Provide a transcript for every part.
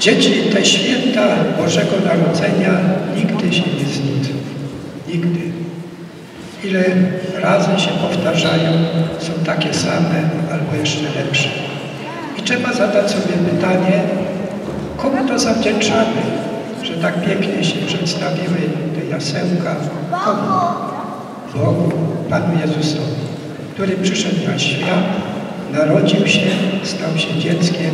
Dzieci te święta Bożego Narodzenia nigdy się nie znudzą. Nigdy. Ile razy się powtarzają, są takie same albo jeszcze lepsze. I trzeba zadać sobie pytanie, komu to zawdzięczamy, że tak pięknie się przedstawiły te jasełka? Komu? Bogu, Panu Jezusowi, który przyszedł na świat, narodził się, stał się dzieckiem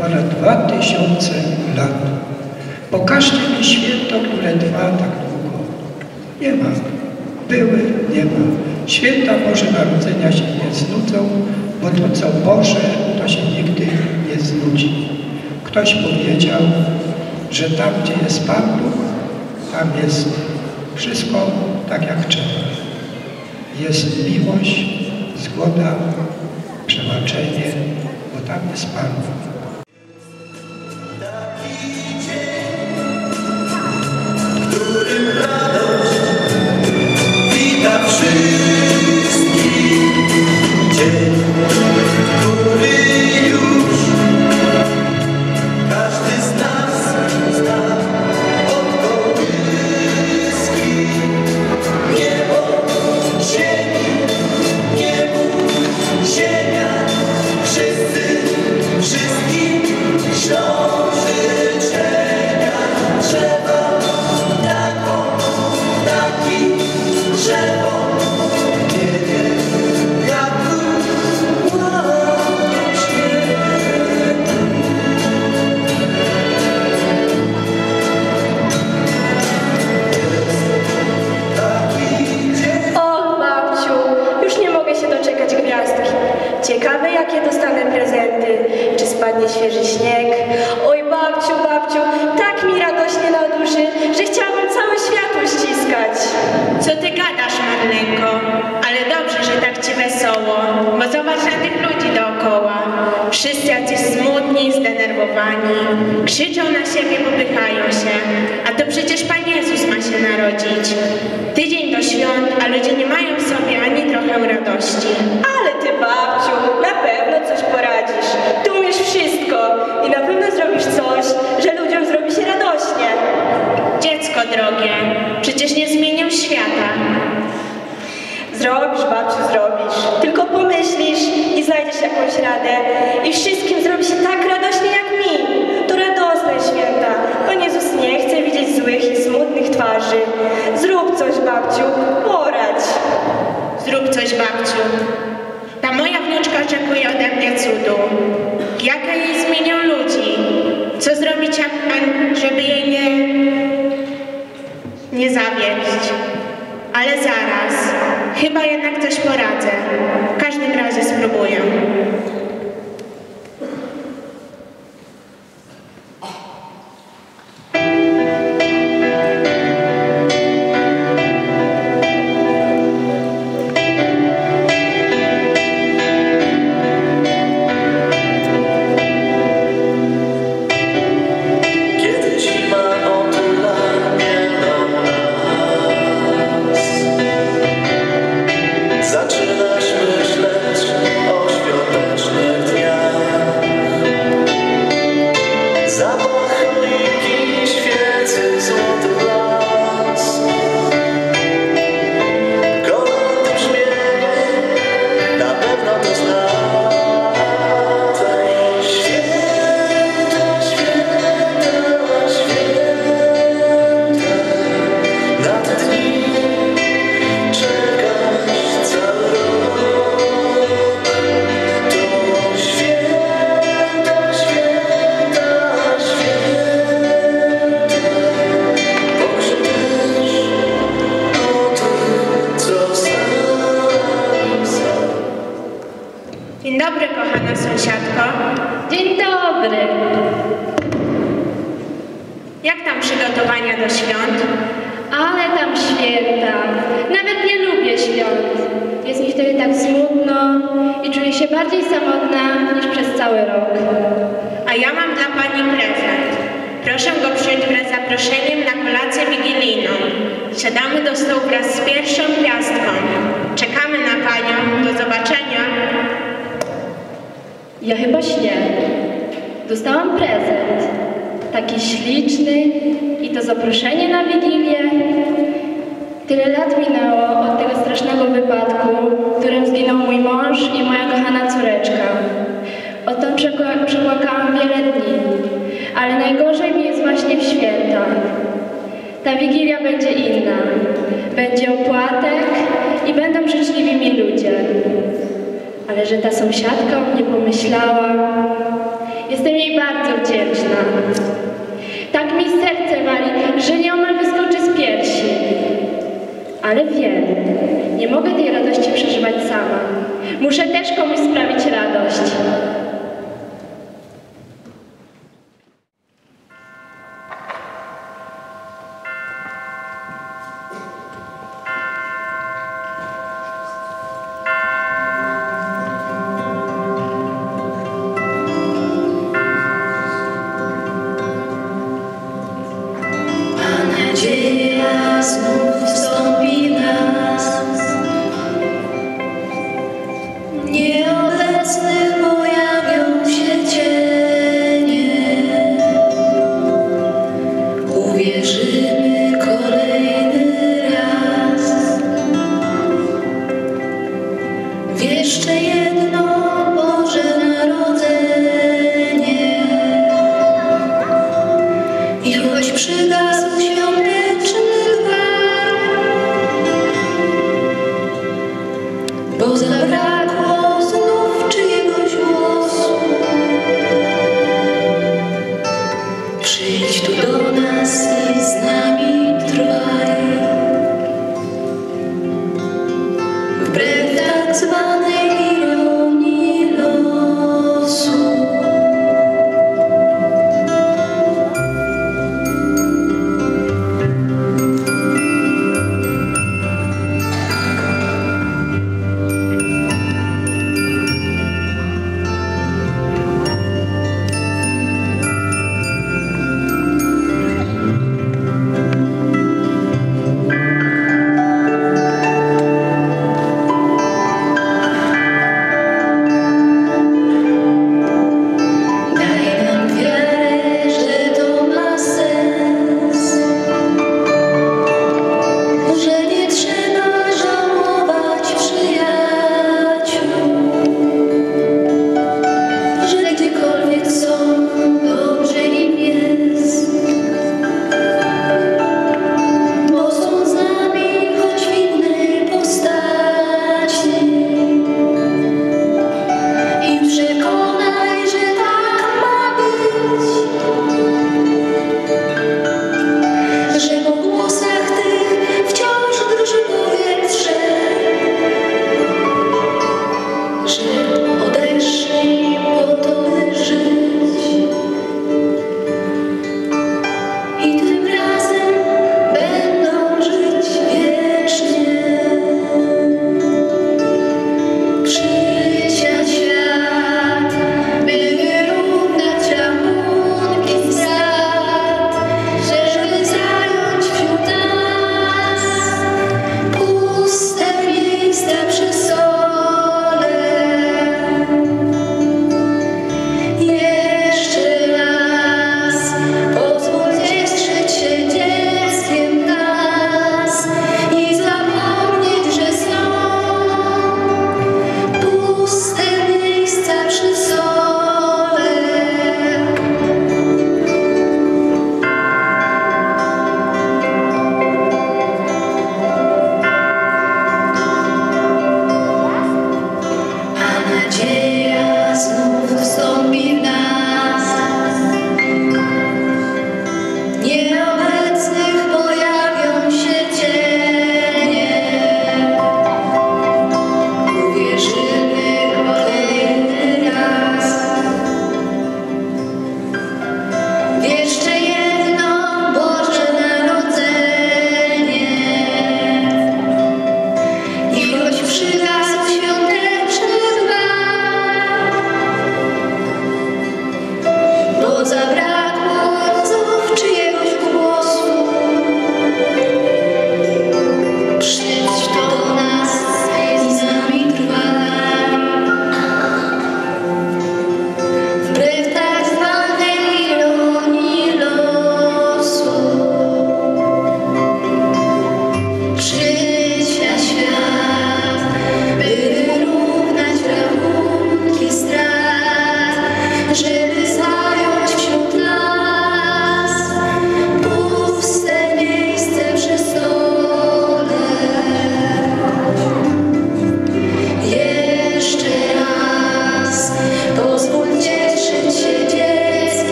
ponad dwa tysiące lat. Pokażcie mi święto, które trwa tak długo. Nie ma. Były, nie ma. Święta Boże Narodzenia się nie znudzą, bo to co Boże, to się nigdy nie znudzi. Ktoś powiedział, że tam, gdzie jest Pan Bóg, tam jest wszystko tak jak trzeba. Jest miłość, zgoda, przebaczenie, bo tam jest Pan Bóg. Babciu, tak mi radośnie na duszy, że chciałabym całe światło ściskać. Co ty gadasz, Marlenko? Ale dobrze, że tak ci wesoło, bo zobacz na tych ludzi dookoła. Wszyscy jacyś smutni, zdenerwowani, krzyczą na siebie, popychają się. A to przecież Pan Jezus ma się narodzić. Tydzień do świąt, a ludzie nie mają w sobie ani trochę radości. Ale ty, babciu, na pewno coś poradzisz. Ty umiesz wszystko i na pewno zrobisz coś, że ludziom zrobi się radośnie. Dziecko drogie, przecież nie zmienią świata. Zrobisz, babciu, zrobisz. Tylko pomyślisz i znajdziesz jakąś radę. I wszystkim zrobi się tak radośnie jak mi. To radosne święta. Pan Jezus nie chce widzieć złych i smutnych twarzy. Zrób coś, babciu, poradź. Zrób coś, babciu. Cały rok. A ja mam dla pani prezent. Proszę go przyjąć wraz z zaproszeniem na kolację wigilijną. Siadamy do stołu wraz z pierwszą gwiazdką. Czekamy na panią. Do zobaczenia. Ja chyba śnię. Dostałam prezent. taki śliczny i to zaproszenie na Wigilię. Tyle lat minęło od tego strasznego wypadku, w którym zginął mój mąż i moja kochana córeczka. O przekła- przepłakałam wiele dni, ale najgorzej mi jest właśnie w święta. Ta Wigilia będzie inna. Będzie opłatek i będą życzliwi mi ludzie. Ale że ta sąsiadka o mnie pomyślała, jestem jej bardzo wdzięczna. Tak mi serce wali, że nieomal wyskoczy z piersi. Ale wiem, nie mogę tej radości przeżywać sama. Muszę też komuś sprawić radość. us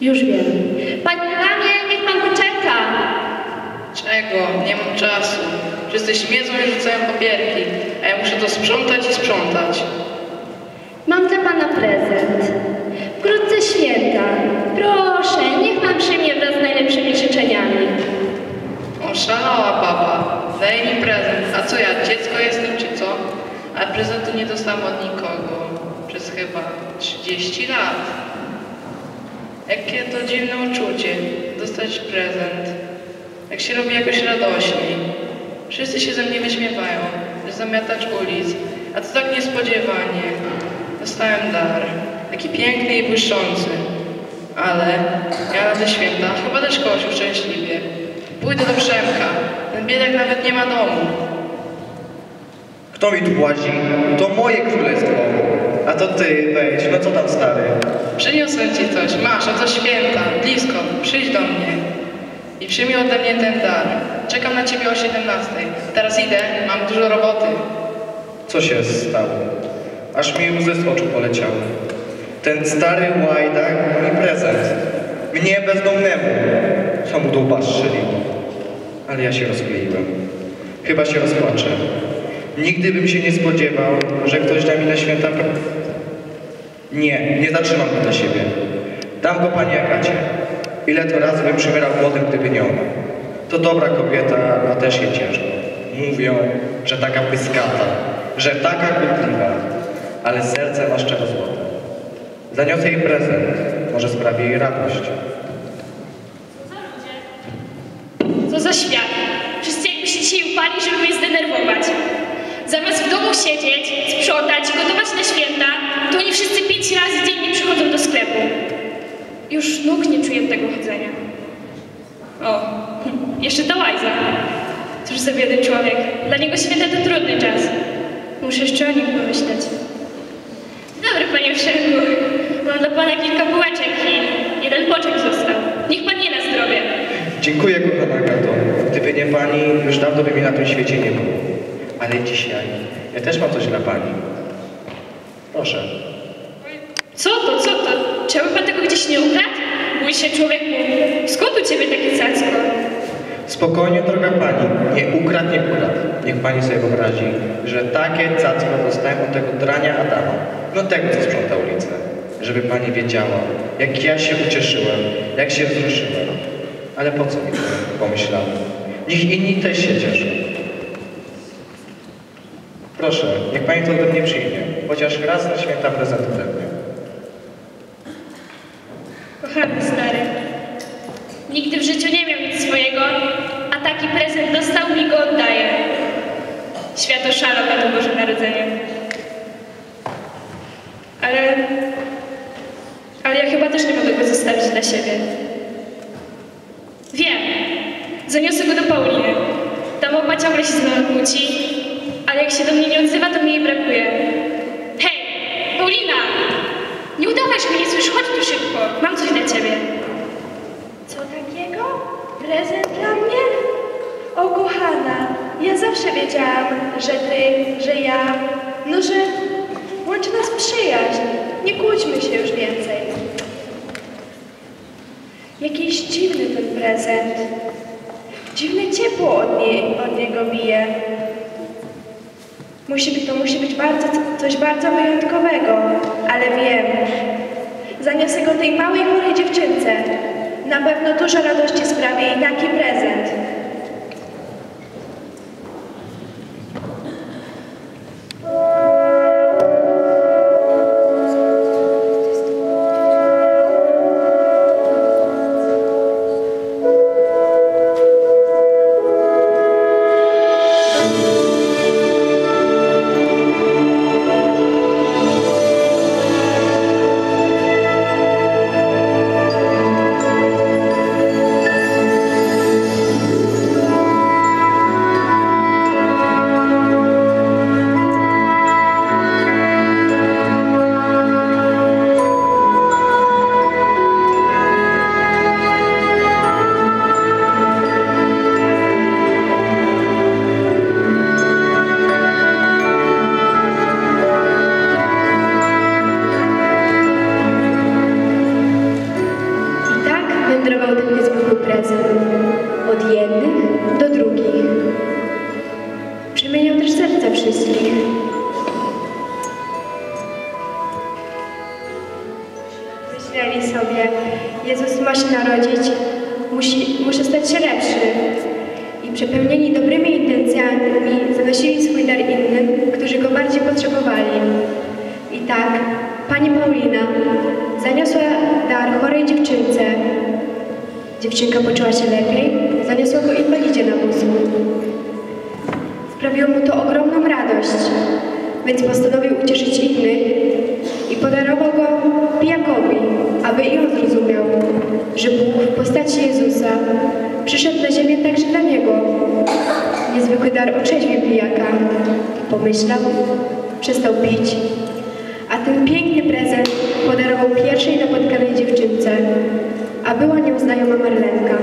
Już wiem. Panie Ramie, niech pan poczeka. Czego? Nie mam czasu. Wszyscy śmiedzą i rzucają papierki, a ja muszę to sprzątać i sprzątać. Mam dla pana prezent. Wkrótce święta. Proszę, niech pan przyjmie wraz z najlepszymi życzeniami. Oszalała baba. Daje mi prezent. A co ja, dziecko jestem czy co? A prezentu nie dostałam od nikogo. Przez chyba 30 lat. Jakie to dziwne uczucie. Dostać prezent. Jak się robi jakoś radośniej. Wszyscy się ze mnie wyśmiewają. że Zamiatacz ulic. A to tak niespodziewanie. Dostałem dar. Taki piękny i błyszczący. Ale ja na te święta chyba też kogoś uszczęśliwię. Pójdę do Przemka. Ten biedak nawet nie ma domu. Kto mi tu łazi? To moje królestwo. A to ty, wejdź, no co tam stary? Przyniosłem ci coś. Masz, a to święta. Blisko. Przyjdź do mnie. I przyjmij ode mnie ten dar. Czekam na ciebie o 17. Teraz idę. Mam dużo roboty. Co się stało? Aż mi łzy z oczu poleciały. Ten stary łajdak mi prezent. Mnie bezdomnemu. Co mu strzeliło. Ale ja się rozkleiłem. Chyba się rozpłaczę. Nigdy bym się nie spodziewał, że ktoś da mi na święta Nie, nie zatrzymam go dla siebie. Dam go pani Agacie. Ile to razy bym przymierał głodem, gdyby nie ona. To dobra kobieta, a też jej ciężko. Mówią, że taka pyskata, że taka kłótliwa, ale serce ma szczero złote. Zaniosę jej prezent, może sprawi jej radość. Zamiast w domu siedzieć, sprzątać, gotować na święta, to oni wszyscy pięć razy dziennie przychodzą do sklepu. Już nóg nie czuję tego chodzenia. O, jeszcze ta łajza. Cóż za biedny człowiek. Dla niego święta to trudny czas. Muszę jeszcze o nim pomyśleć. Dobry, panie Wszęgu. Mam dla pana kilka bułeczek i jeden poczek został. Niech pan je na zdrowie. Dziękuję, kochana Agato. Gdyby nie pani, już dawno by mnie na tym świecie nie było. Ale dzisiaj ja też mam coś dla pani. Proszę. Co to, co to? Czemu pan tego gdzieś nie ukradł? Mój się człowieku, skąd u ciebie takie cacko? Spokojnie, droga pani. Nie ukradł, nie ukradł. Niech pani sobie wyobrazi, że takie cacko dostałem od tego drania Adama. No tego, co sprząta ulicę. Żeby pani wiedziała, jak ja się ucieszyłem, jak się wzruszyłem. Ale po co mi to? Pomyślałem. Niech inni też się cieszą. Proszę, niech pani to ode mnie przyjmie. Chociaż raz na święta prezent ode mnie. Kochany stary, nigdy w życiu nie miał nic swojego, a taki prezent dostał mi go oddaje. Świat oszalał na to Boże Narodzenie. Ale... Ale ja chyba też nie mogę go zostawić dla siebie. Wiem. Zaniosę go do Pauliny. Ta mowa ciągle się z mną kłóci, ale jak się do mnie nie odzywa, to mi jej brakuje. Hej, Paulina! Nie udawaj, mnie nie słyszysz, chodź tu szybko. Mam coś dla ciebie. Co takiego? Prezent dla mnie? O kochana, ja zawsze wiedziałam, że ty, że ja, no że łączy nas przyjaźń. Nie kłóćmy się już więcej. Jakiś dziwny ten prezent. Dziwne ciepło od, nie, od niego bije. Musi być, to musi być bardzo, coś bardzo wyjątkowego, ale wiem. Zaniosę go tej małej, chorej dziewczynce. Na pewno dużo radości sprawi jej taki prezent. Muszę stać się lepszy. I przepełnieni dobrymi intencjami zanosili swój dar innym, którzy go bardziej potrzebowali. I tak pani Paulina zaniosła dar chorej dziewczynce. Dziewczynka poczuła się lepiej, zaniosła go invalidzie na wózku. Sprawiło mu to ogromną radość, więc postanowił ucieszyć innych i podarował go pijakowi, aby i on że Bóg w postaci Jezusa przyszedł na ziemię także dla niego. Niezwykły dar otrzeźwił pijaka. Pomyślał, przestał pić, a ten piękny prezent podarował pierwszej napotkanej dziewczynce, a była nią znajoma Marlenka.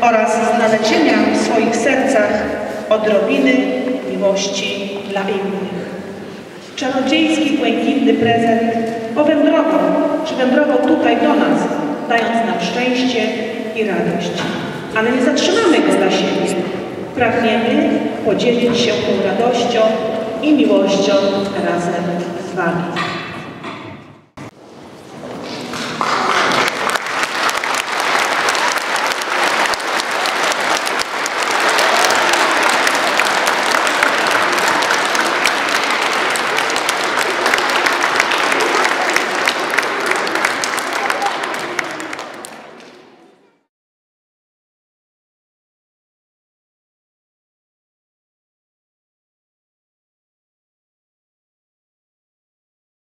Oraz znalezienia w swoich sercach odrobiny miłości dla innych. Czarodziejski, błękitny prezent powędrował, przywędrował tutaj do nas, dając nam szczęście i radość. Ale nie zatrzymamy go dla siebie. Pragniemy podzielić się tą radością i miłością razem z Wami.